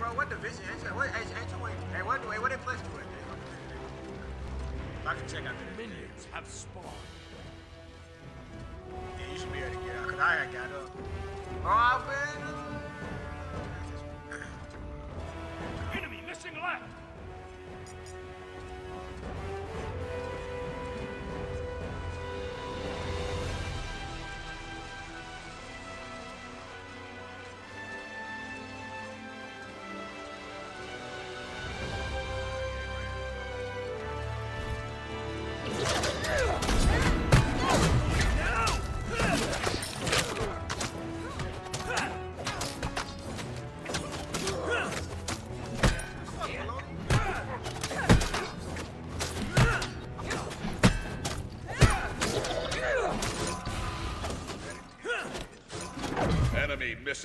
bro, what division? Ain't you, what, ain't, ain't you in, hey, what, wait, what they placed you in? I can check out the Minions have spawned. Yeah, you should be able to get out, because I had got up. Oh, man. Enemy missing left.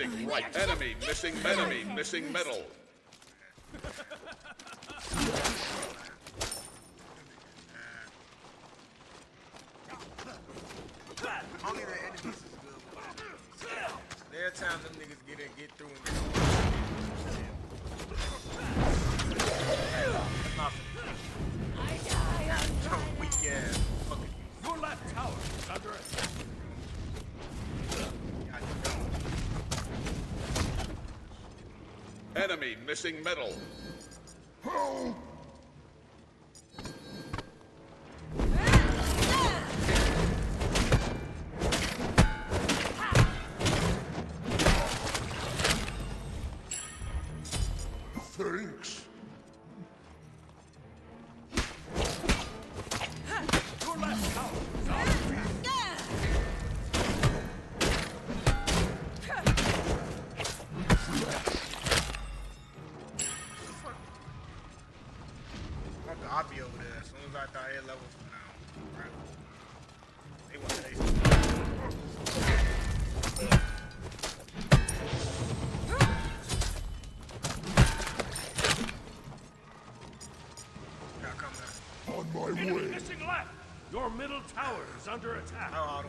Missing right. Enemy missing enemy missing metal. Only the enemies is good. There are times them niggas get in, get through and That's not Yo, weak ass. Your left tower is under attack. Enemy missing metal. Thanks. I'll be over there as soon as I thought air level from now. Right. They want to Y'all come now. On my Enemy way. missing left. Your middle tower is under attack. Oh, How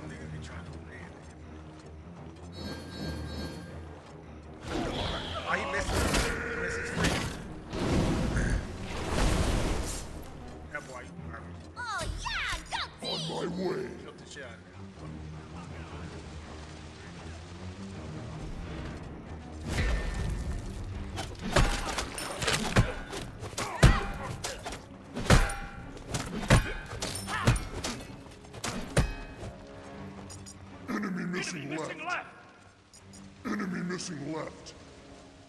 missing.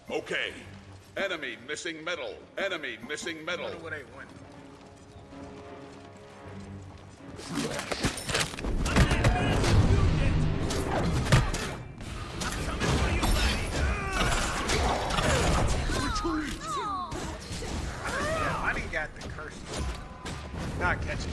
Okay. Enemy missing metal. Enemy missing metal. wonder where they. Retreat. Oh, I didn't got the curse. Not catching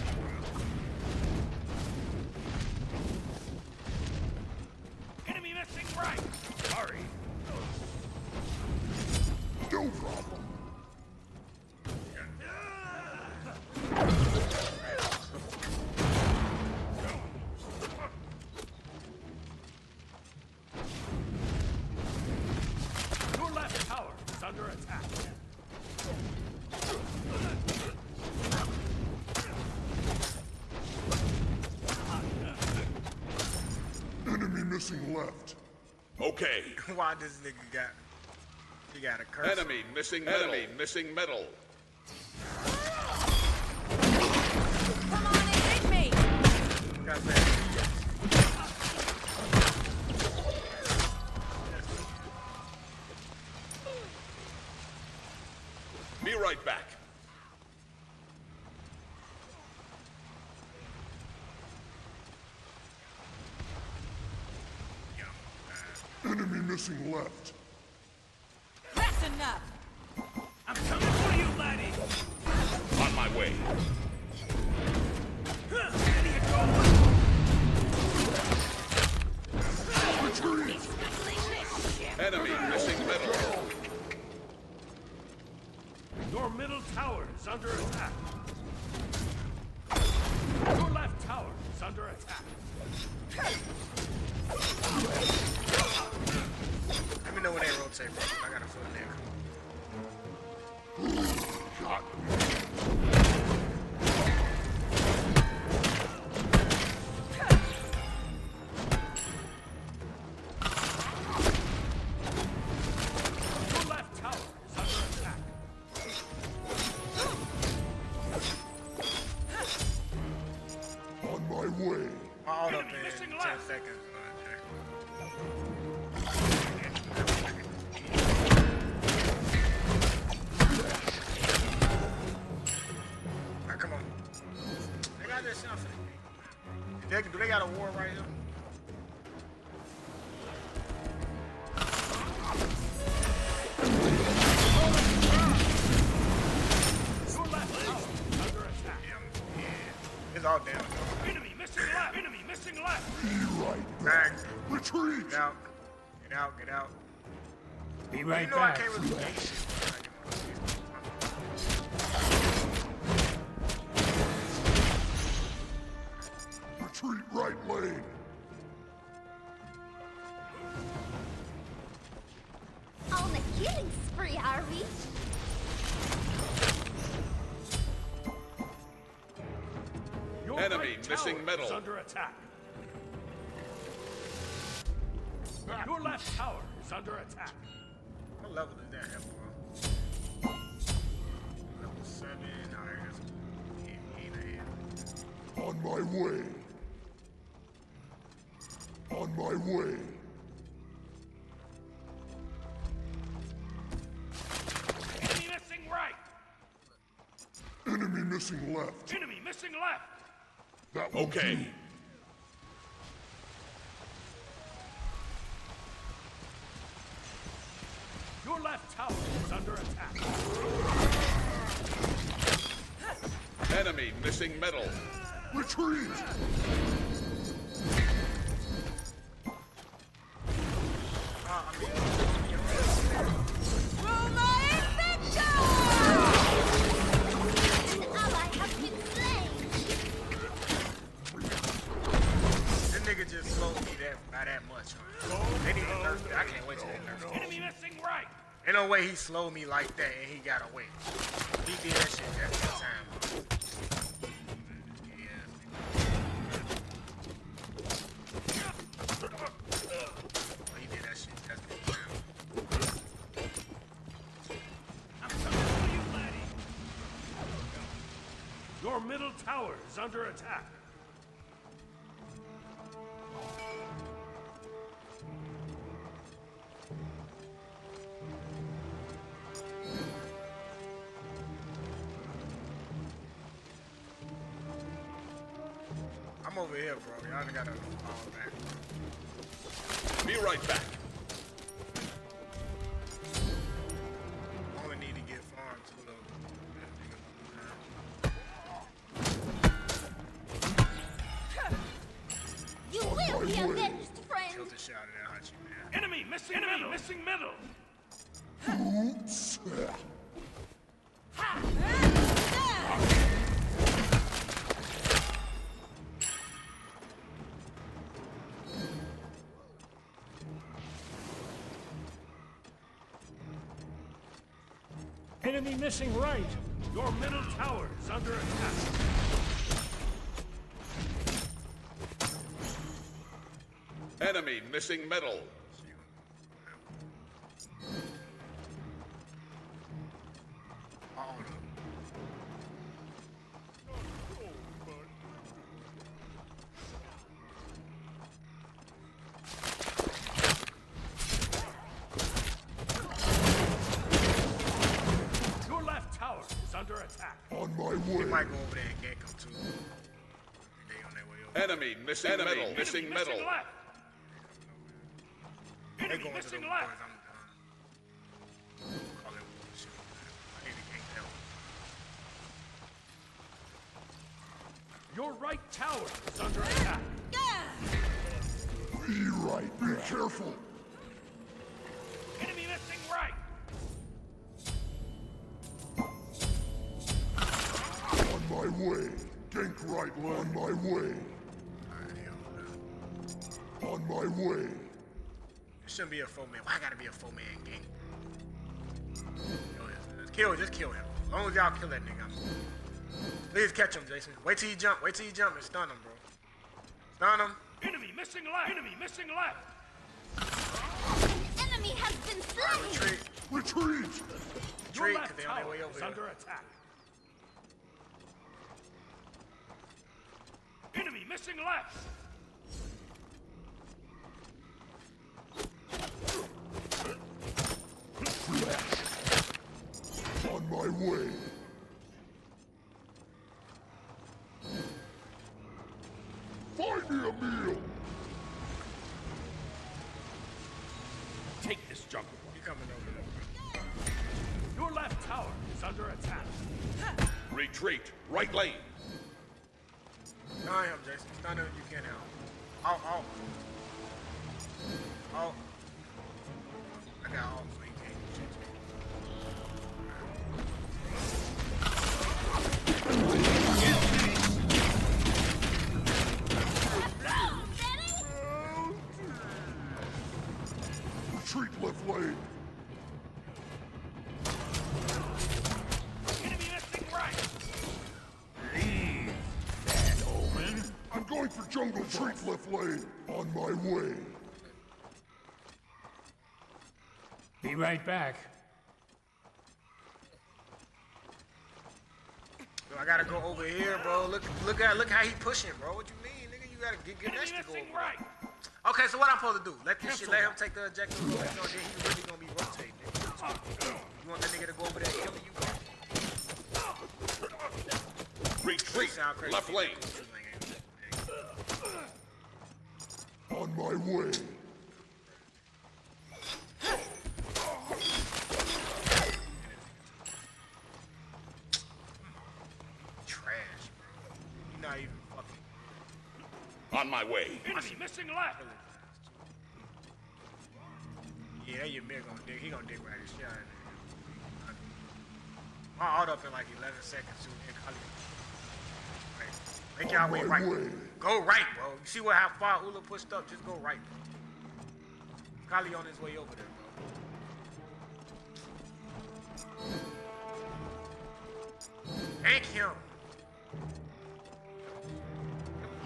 this nigga got? He got a curse. Enemy missing metal. Enemy missing metal. Come on and hit me! Got that. Be right back. Missing left. I got a foot in there. God. Be You know back. can't really. Retreat right lane. On a killing spree, are we? Your Enemy right missing tower middle. is under attack. Your left tower is under attack. What level is that, F, bro? Level 7. Alright, that's he, he. On my way. On my way. Enemy missing right. Enemy missing left. Enemy missing left. That will Okay. Tower is under attack. Enemy missing middle. Retreat. Slowed me like that and he got away. He did that shit that one time. Your middle tower is under attack. I'm over here, bro. Y'all gotta fall back. Be right back. Only need to get farm too, though. You will be avenged, friend. Killed the shot of that Hachiman. Enemy missing Enemy missing middle. Enemy missing right. Your middle tower is under attack. Enemy missing middle. Oh, no. Enemy missing Enemy middle. Missing missing left. Enemy going to the missing left. Be a four man. Why gotta be a four man gang? Kill his ass. Kill, just kill him. As long as y'all kill that nigga, Please catch him, Jason. Wait till you jump. Wait till you jump and stun him, bro. Stun him. Enemy missing left. Enemy missing left. An enemy has been slain. Retreat. Retreat! Your Retreat, left because they on their tower way over is here. under attack. Enemy missing left. On my way. Find me a meal! Take this jungle. You coming over there. Your left tower is under attack. Retreat. Right lane. Stun him, Jason. Stun him if you can help. Oh, oh. Oh. I got all left lane! On my way! Be right back. Yo, I gotta go over here, bro. Look, look at, look how he pushing, bro. What you mean, nigga? You gotta get, get Enemy next to go over. right. Okay, so what I'm supposed to do? Let this shit, let him take the objective. Bro. You know, then he really gonna be rotating. Nigga. You want that nigga to go over there and kill me? You go. Retreat. Sound. Left lane. On my way! Trash, bro. You not even fucking. On my way. Enemy missing left. Yeah, that your mid gonna dig. He gonna dig right his shit out of there. My auto up in like 11 seconds too. And Kali. Right. Make y'all On way my right. way. Go right, bro. You see what how far Ullr pushed up? Just go right, bro. Kali on his way over there, bro. Thank him.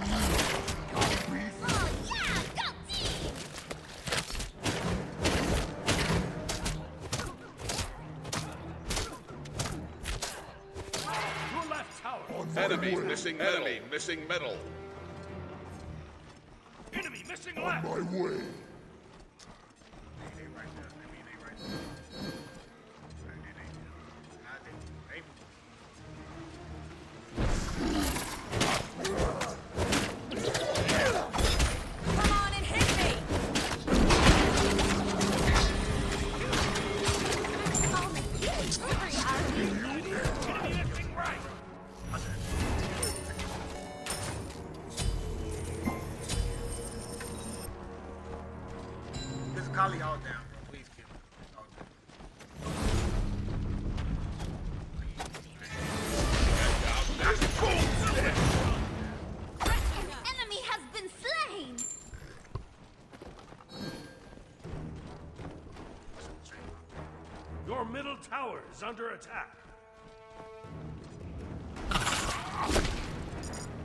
Oh yeah, go team. Enemy missing metal. Enemy missing metal. On my way! Tower is under attack.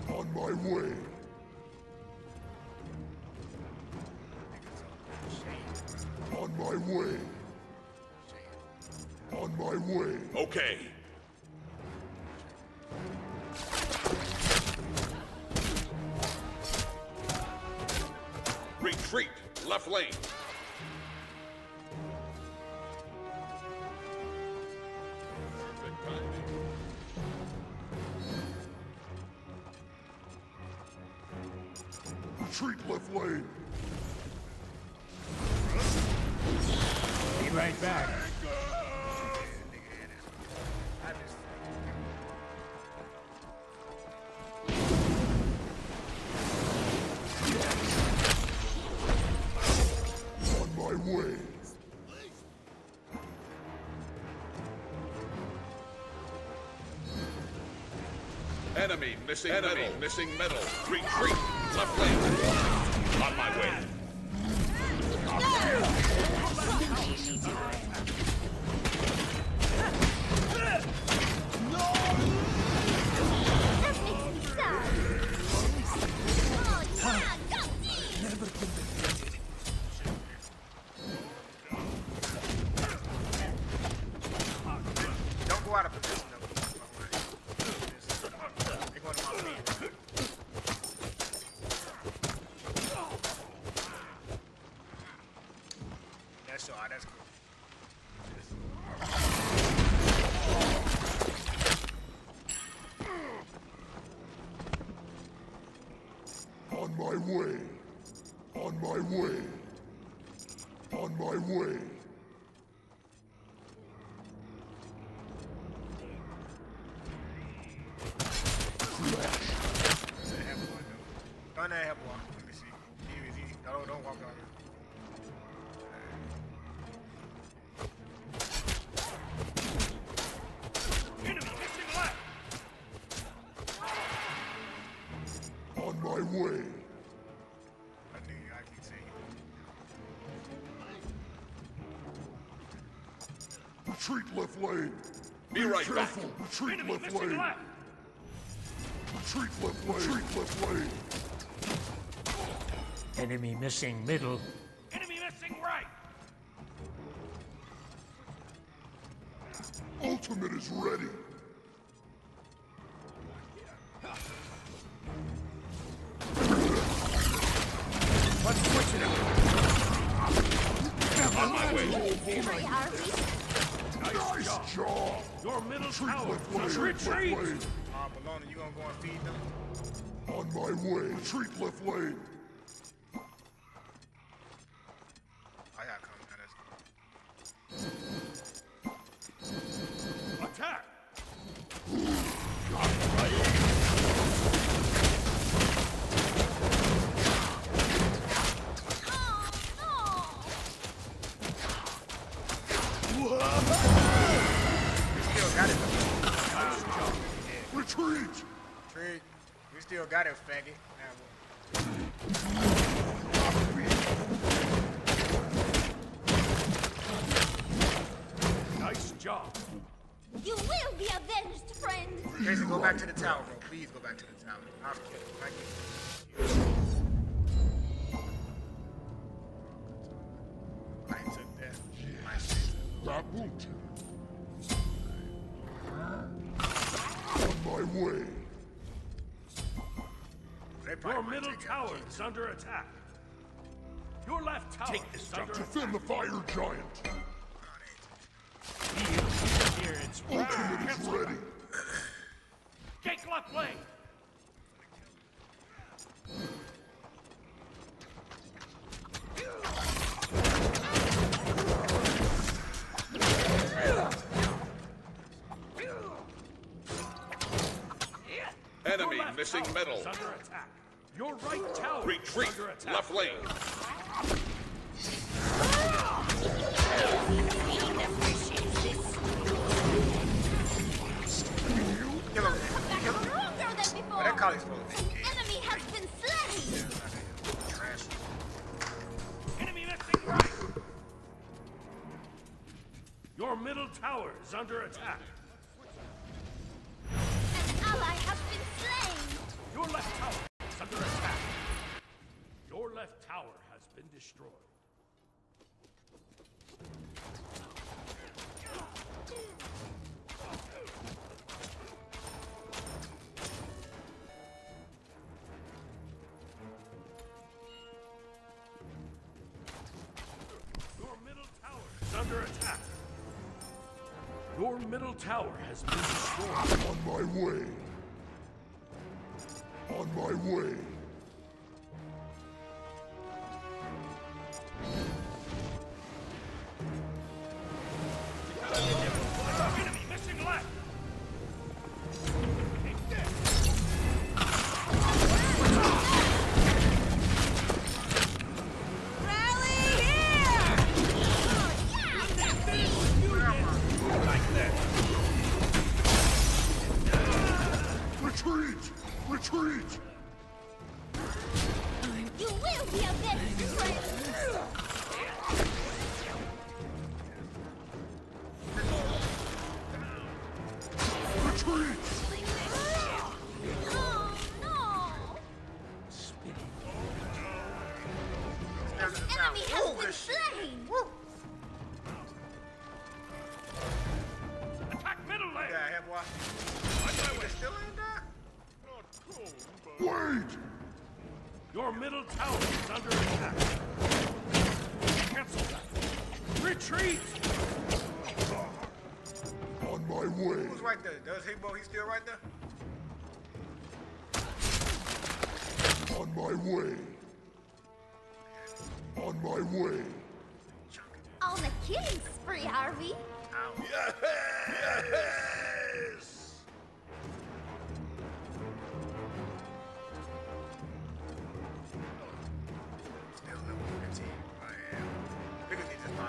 On my way! On my way! On my way! Okay. Retreat. Left lane. Missing Enemy missing metal. Retreat. Left lane. That help walk. Let me see. He, he, don't, don't walk on Enemy. On my way. I knew you. I keep saying. Retreat left lane. Be right back. Retreat Enemy left missing lane. left. Retreat left lane. Retreat left lane. Enemy missing middle. Enemy missing right. Ultimate is ready. Let's switch it up. On my way. Hurry, Arby. Nice job. Your middle Retreat tower left is retreat. Left. Uh, Bologna, you gonna go and feed them? On my way. Retreat left lane. Got it, faggot. Tower is under attack. Your left tower is under attack. Defend the fire giant. Here it's Ultimate is ready. Take left lane. Enemy missing metal. under attack. Your right tower Retreat. is under attack. Left lane. Kill him. Kill him. Stronger than before. that Kali's supposed to Enemy has been slain. trash. Enemy missing right. Your middle tower is under attack. An ally has been slain. Your left tower destroyed. Your middle tower is under attack. Your middle tower has been destroyed. On my way. On my way.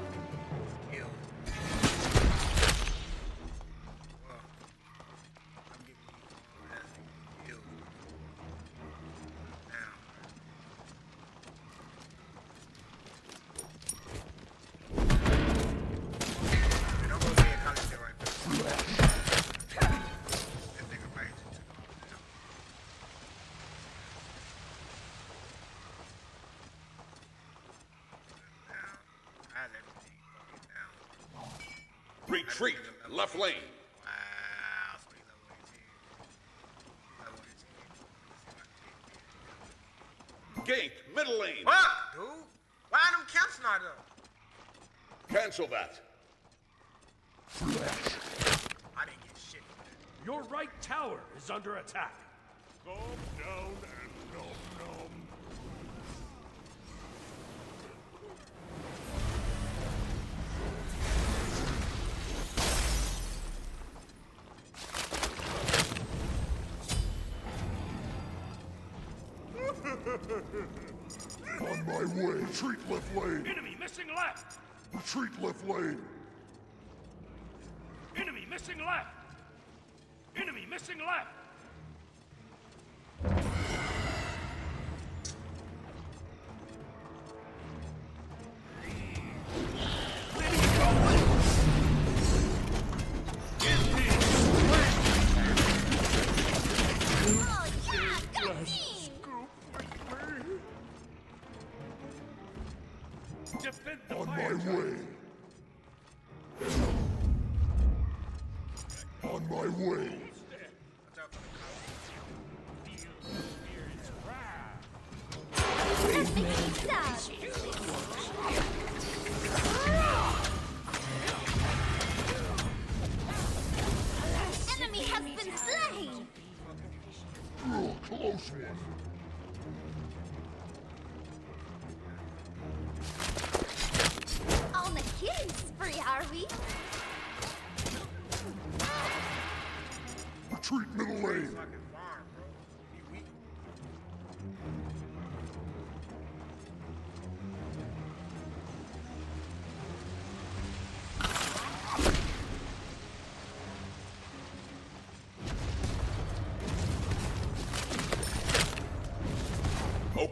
し。Retreat, left lane. Gate, middle lane. What, dude. Why are them camps not up? Cancel that. I didn't get shit. Your right tower is under attack. Calm down On my way. Retreat left lane. Enemy missing left. Retreat left lane. Enemy missing left. Enemy missing left.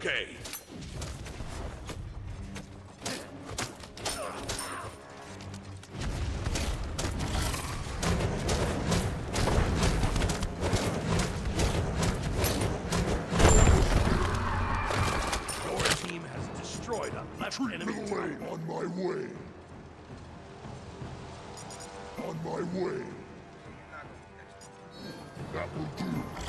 okay. Retreat enemy to the lane on my way. On my way. That will do.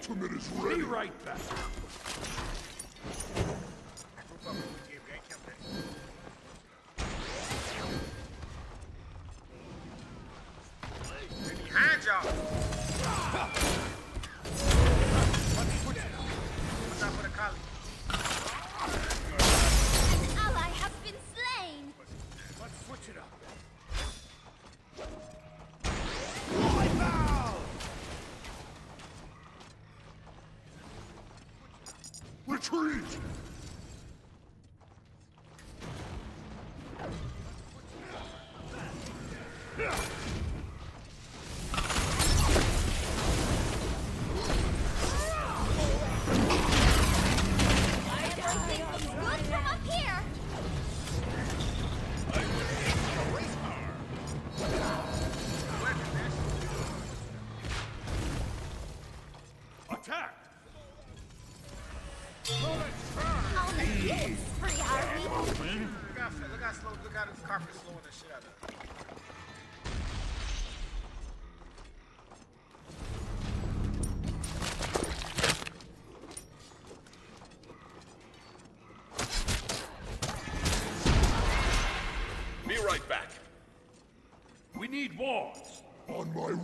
ultimate is ready. Rewrite that.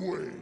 Way.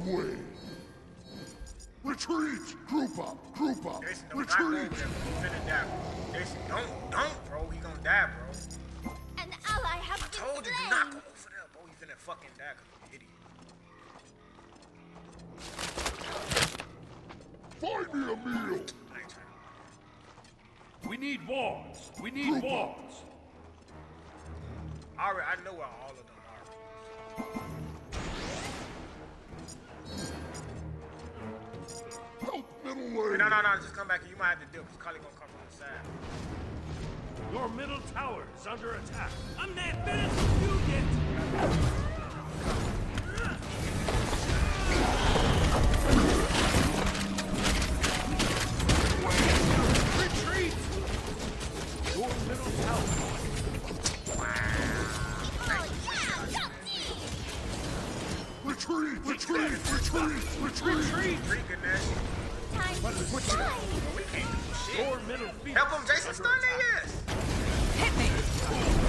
On my way. Retreat! Group up! Group up! Jason, don't not go over there, Retreat! bro. Finna die. Jason, don't, don't, bro. He gonna die, bro. An ally has been Told you, do slain. not go over there, bro. He finna fucking die, cause you idiot. Find me a meal! I ain't trying. We need walls. We need Group up. walls. I I know where all of them Help middle lane! No, no, no. Just come back. You might have to dip, cause Carly gonna come from the side. Your middle tower is under attack. I'm not finished you yet. Retreat! Your middle tower. Retreat! Retreat! Retreat! Retreat! That. Time. We can't do shit. Your middle feet. Help him, Jason. Stun attack. their ass. Hit me.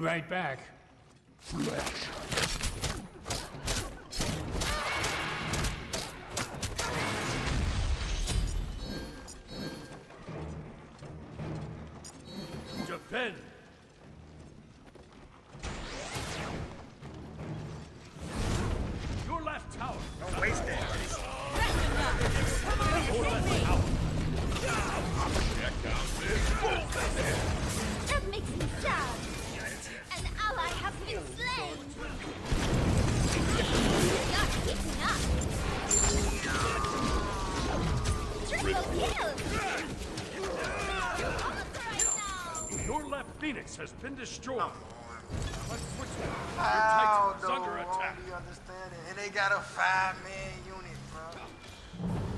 Right back. Flesh. Has been destroyed. Let's switch How titan's though? under attack. Only understanding. And they got a five-man unit, bro.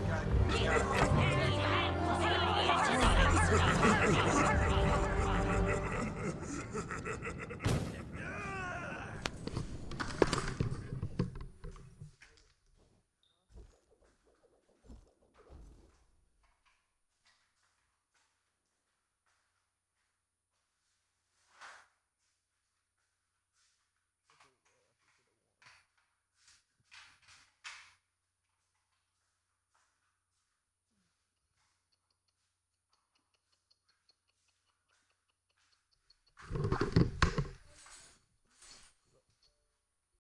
Got- got-